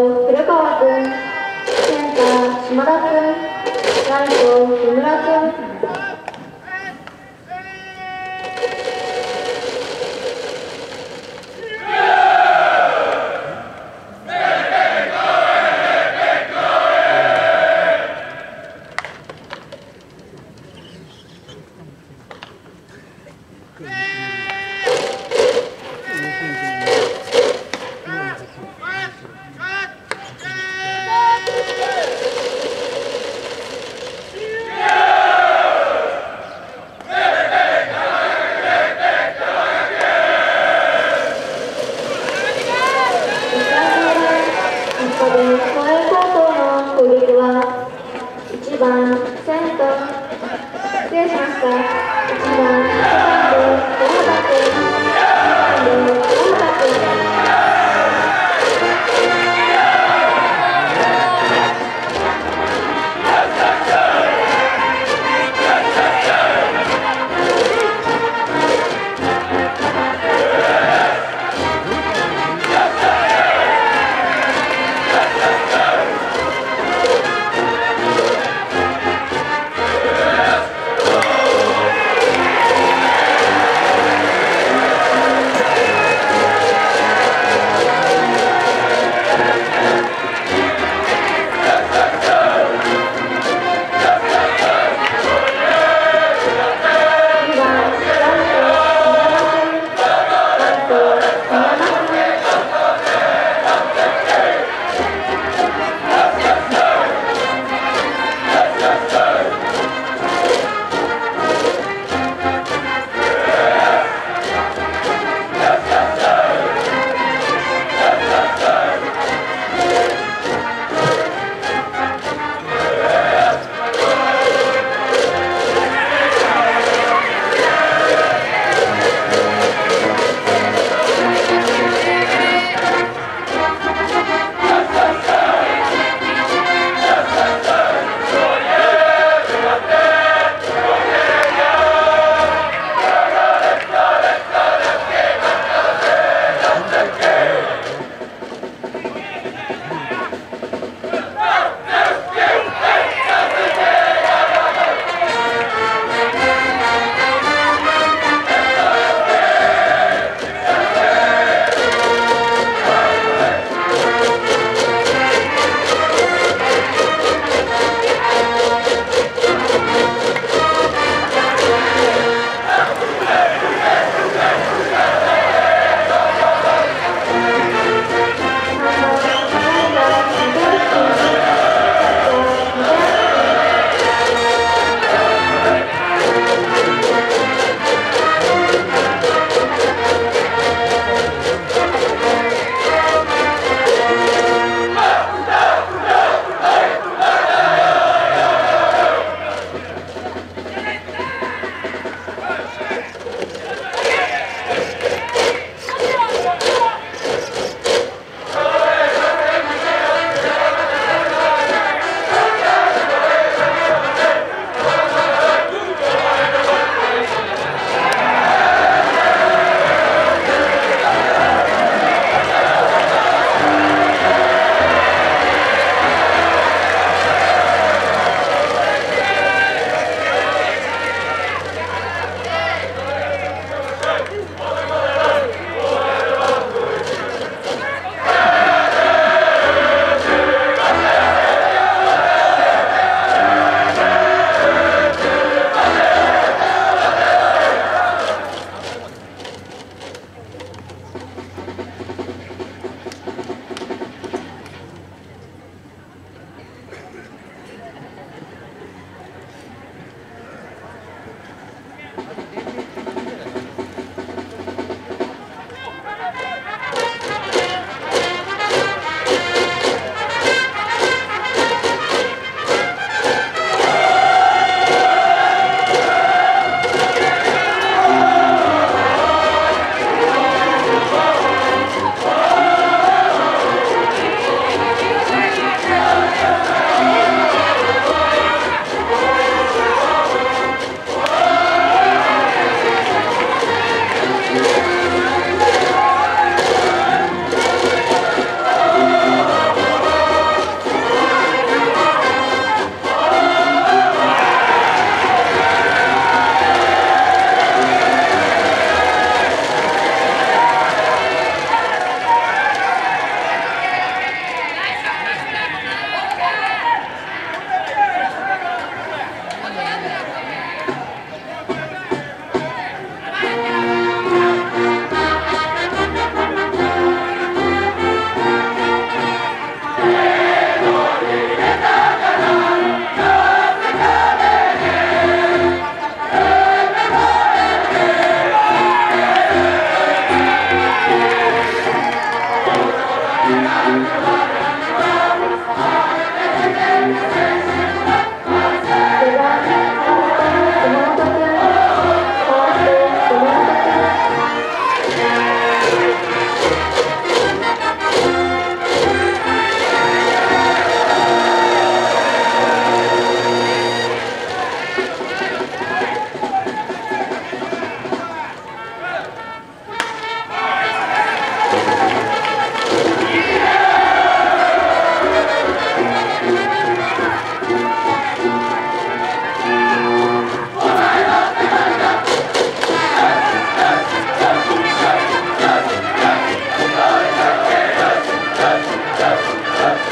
古川君センター島田君ライト木村君 mesmas dor. All right.